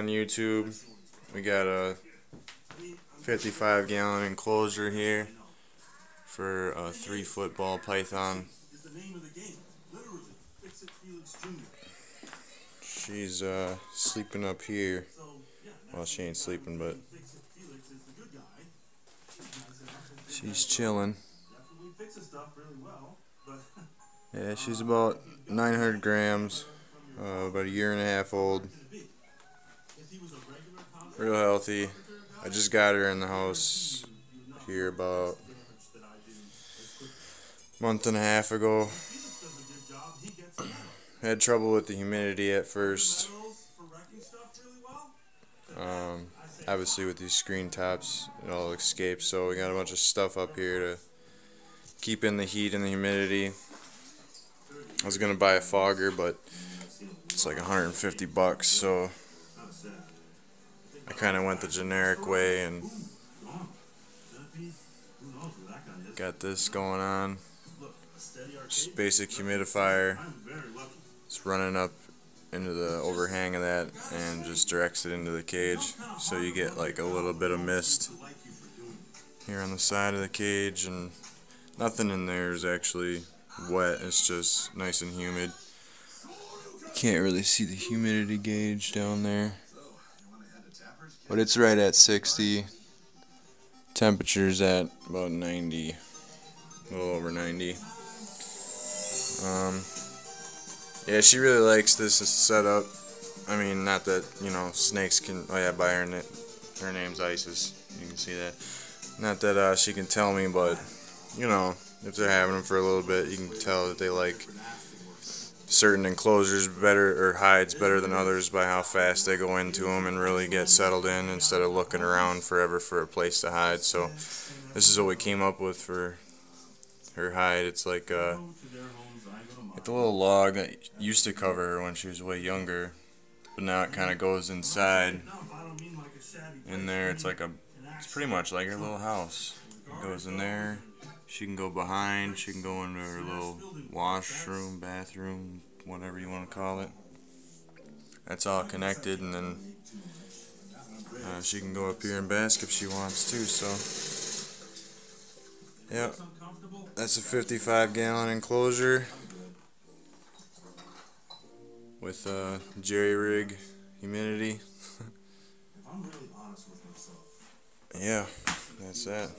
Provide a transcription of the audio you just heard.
on YouTube. We got a 55 gallon enclosure here for a three foot ball python. She's uh, sleeping up here. Well, she ain't sleeping, but she's chilling. Yeah, she's about 900 grams, uh, about a year and a half old. Real healthy. I just got her in the house here about a month and a half ago. Had trouble with the humidity at first. Um, obviously with these screen tops it all escapes so we got a bunch of stuff up here to keep in the heat and the humidity. I was gonna buy a fogger but it's like 150 bucks so I kind of went the generic way and got this going on. Just basic humidifier. It's running up into the overhang of that and just directs it into the cage so you get like a little bit of mist here on the side of the cage and nothing in there is actually wet it's just nice and humid can't really see the humidity gauge down there but it's right at 60 temperatures at about 90 a little over 90 um, yeah, she really likes this setup. I mean, not that, you know, snakes can, oh yeah, by her, her name's Isis. You can see that. Not that uh, she can tell me, but, you know, if they're having them for a little bit, you can tell that they like certain enclosures better, or hides better than others by how fast they go into them and really get settled in instead of looking around forever for a place to hide. So this is what we came up with for her hide. It's like, uh, like the little log that used to cover her when she was way younger, but now it kind of goes inside. In there, it's like a, it's pretty much like her little house. It goes in there. She can go behind. She can go into her little washroom, bathroom, whatever you want to call it. That's all connected, and then uh, she can go up here and bask if she wants to. So, yeah, that's a 55 gallon enclosure with uh, jerry rig humidity. yeah, that's that.